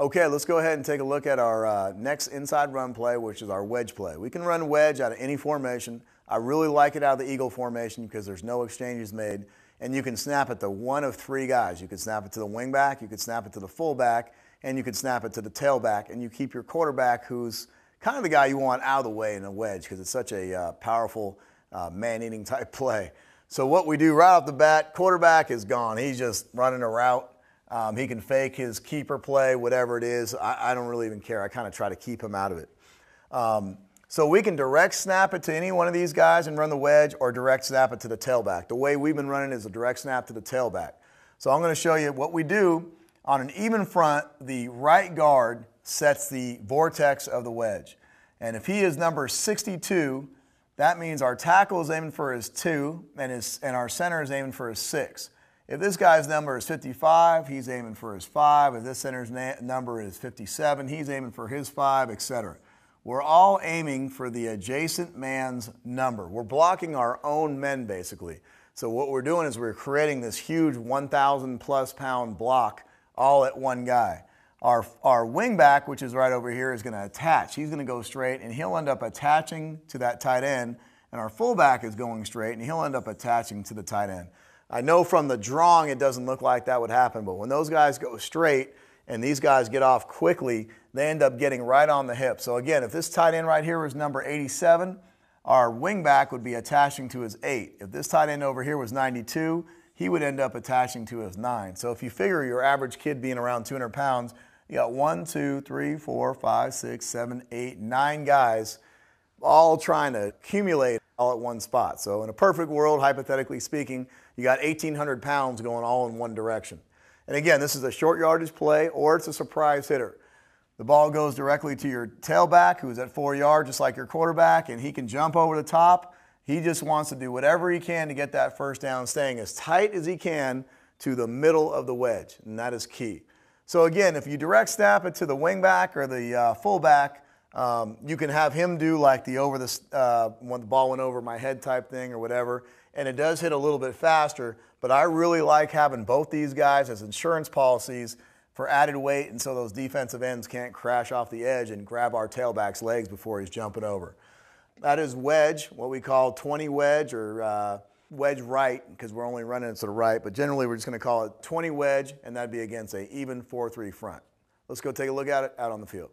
Okay, let's go ahead and take a look at our uh, next inside run play, which is our wedge play. We can run wedge out of any formation. I really like it out of the eagle formation because there's no exchanges made, and you can snap it to one of three guys. You can snap it to the wingback, you can snap it to the fullback, and you can snap it to the tailback, and you keep your quarterback, who's kind of the guy you want out of the way in a wedge because it's such a uh, powerful uh, man-eating type play. So what we do right off the bat, quarterback is gone. He's just running a route um, he can fake his keeper play, whatever it is. I, I don't really even care. I kind of try to keep him out of it. Um, so we can direct snap it to any one of these guys and run the wedge or direct snap it to the tailback. The way we've been running is a direct snap to the tailback. So I'm going to show you what we do on an even front. The right guard sets the vortex of the wedge. And if he is number 62, that means our tackle is aiming for his two and, his, and our center is aiming for his six. If this guy's number is 55, he's aiming for his five. If this center's number is 57, he's aiming for his five, etc. We're all aiming for the adjacent man's number. We're blocking our own men, basically. So what we're doing is we're creating this huge 1,000 plus pound block all at one guy. Our, our wingback, which is right over here, is going to attach. He's going to go straight, and he'll end up attaching to that tight end. And our fullback is going straight, and he'll end up attaching to the tight end. I know from the drawing it doesn't look like that would happen, but when those guys go straight and these guys get off quickly, they end up getting right on the hip. So again, if this tight end right here was number 87, our wingback would be attaching to his 8. If this tight end over here was 92, he would end up attaching to his 9. So if you figure your average kid being around 200 pounds, you got one, two, three, four, five, six, seven, eight, nine guys all trying to accumulate all at one spot. So in a perfect world, hypothetically speaking, you got 1,800 pounds going all in one direction. And again, this is a short yardage play or it's a surprise hitter. The ball goes directly to your tailback, who's at four yards, just like your quarterback, and he can jump over the top. He just wants to do whatever he can to get that first down, staying as tight as he can to the middle of the wedge, and that is key. So again, if you direct snap it to the wingback or the uh, fullback, um, you can have him do like the over the uh, when the ball went over my head type thing or whatever, and it does hit a little bit faster. But I really like having both these guys as insurance policies for added weight, and so those defensive ends can't crash off the edge and grab our tailback's legs before he's jumping over. That is wedge, what we call 20 wedge or uh, wedge right, because we're only running it to the right. But generally, we're just going to call it 20 wedge, and that'd be against a even 4-3 front. Let's go take a look at it out on the field.